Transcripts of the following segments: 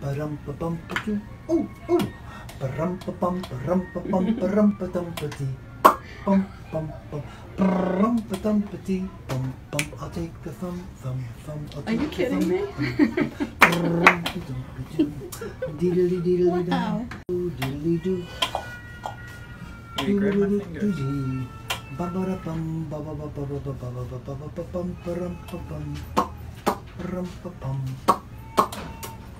Ba-dum ba bum ba doo. Ooh ooh. Ba-rum ba bum ba-rum ba bum ba-rum ba dum ba dee. Bum bum bum. Ba-rum ba dum ba dee. Bum bum. I'll take the thumb thumb thumb. I'll Are you take the kidding thumb, me? thumb, thumb. Ba-rum ba dum ba doo. Diddly diddly dum. Wow. Diddly doo. You grab my fingers. Ba-ba-da-bum, ba-ba-ba-ba-ba-ba-ba-ba-ba-ba-bum, ba-rum, ba-bum.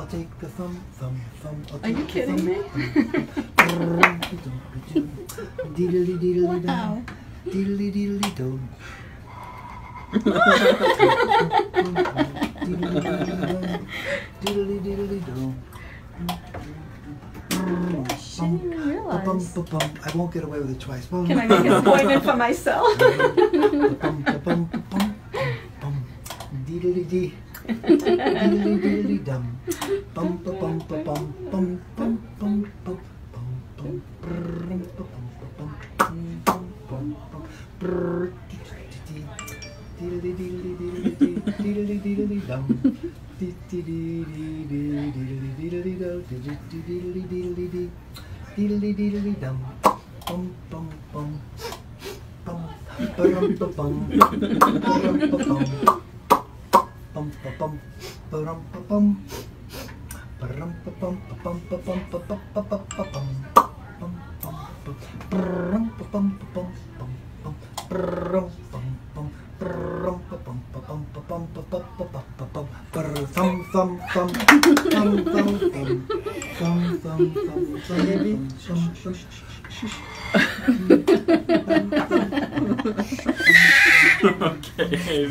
I'll take the thumb, thumb, thumb. I'll Are you the kidding thumb, me? Diddly diddly Wow. Diddly diddly dum. Diddly diddly diddly. I didn't even realize. I won't get away with it twice. Can I make an appointment for myself? Bum. Diddly dee. Diddly diddly dum. Bum, ba-bum, ba-bum, bum, bum, bum, bum, bum, bum. Ba-bum, ba-bum, bum, bum, bum, bum. Diddly. Diddly dum. Bum, bum, bum. Bum. Bum. Bum, bum, bum. Brrrum, ba-bum, ba-bum, bum, bum. Brrrum, bum, bum. Brrrum, ba-bum, ba-bum, ba-bum, ba-ba-ba-ba-ba-bum. Brr, thumb, thumb, thumb. Thumb, thumb, thumb. Thumb, thumb, thumb, thumb, Baby. thumb, thumb. okay.